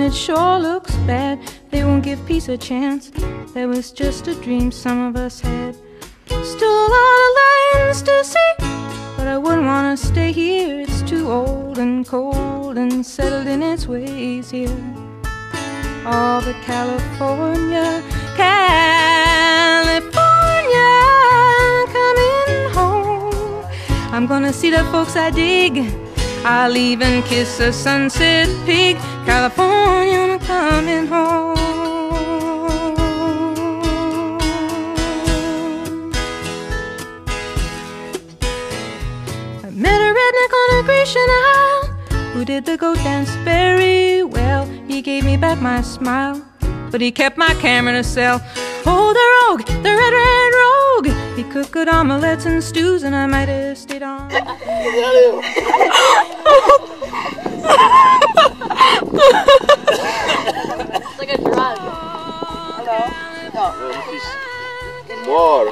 And it sure looks bad. They won't give peace a chance. That was just a dream some of us had. Still a lot of lands to see, but I wouldn't want to stay here. It's too old and cold and settled in its ways here. All but California, California, coming home. I'm gonna see the folks I dig. I'll even kiss a sunset peak. California, I'm coming home. I met a redneck on a Grecian Isle who did the goat dance very well. He gave me back my smile, but he kept my camera a cell. Oh, the rogue, the red, red cooked good omelets and stews, and I might have stayed on. It's like a drug. More.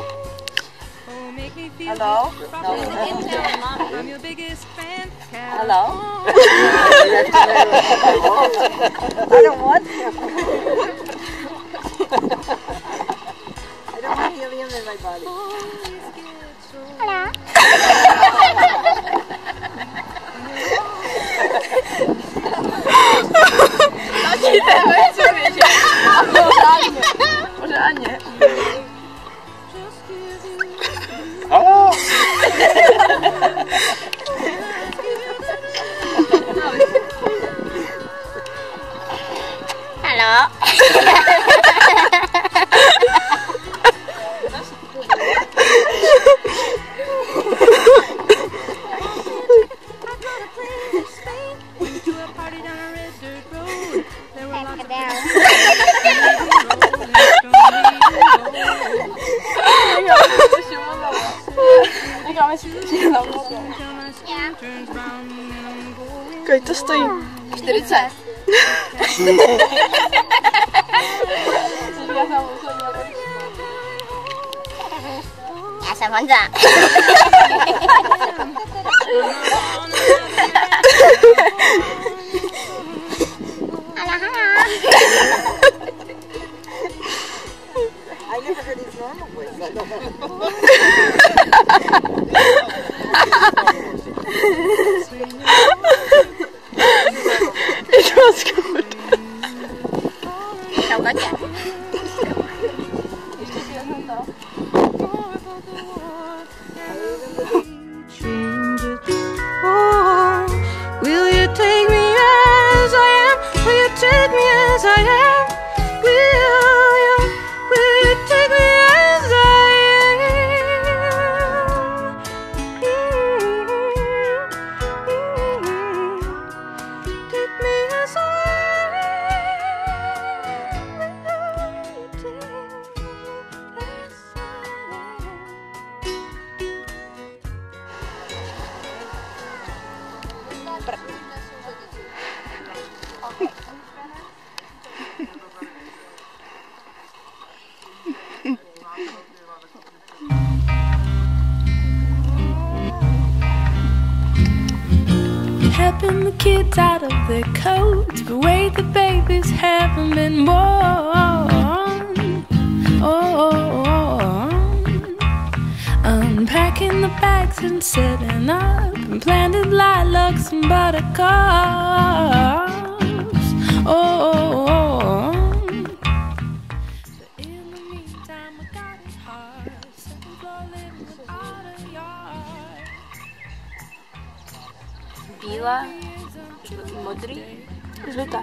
Hello? I'm your biggest fan. Hello? I don't want him. in my body. Hello. Kaj to stojí? 40. Já jsem Honza. Helping the kids out of their coats, but wait, the babies haven't been born. Oh, unpacking the bags and setting up, and planted lilacs and buttercups. біла, мудрі, злюта.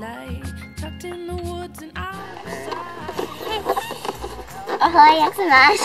light, tucked in the woods and outside. Ahoj, jak se máš?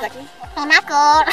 takut. Penakut.